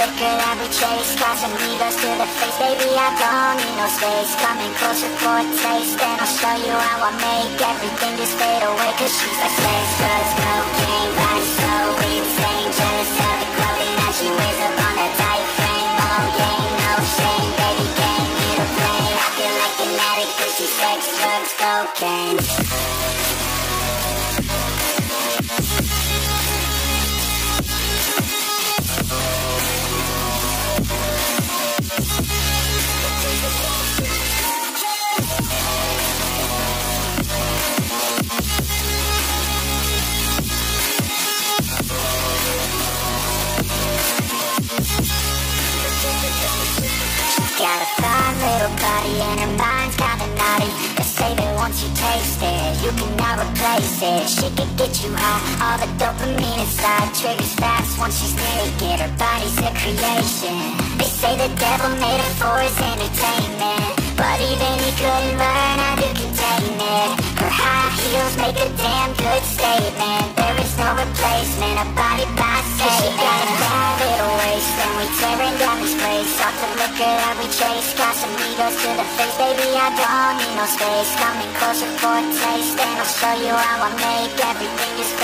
place Off the liquor that we chase Casamigos to the face. Baby, I don't need no space. Coming closer for a taste And I'll show you how I make Everything just fade away Cause she's like space Drugs, cocaine, body so insane. Jealous of the clothing that she wears up on that tight frame. Oh yeah, no shame Baby, came here to play I feel like an addict Cause she's sex, drugs, cocaine body and her mind's kinda naughty. They say that once you taste it, you cannot replace it. She can get you high, all the dopamine inside Triggers fast. Once she's naked, her body's a creation. They say the devil made her for his entertainment. But even he couldn't learn how to contain it. Her high heels make a That we chase Casamigos to the face. Baby, I don't need no space. Coming closer for a taste. And I'll show you how I make everything just fade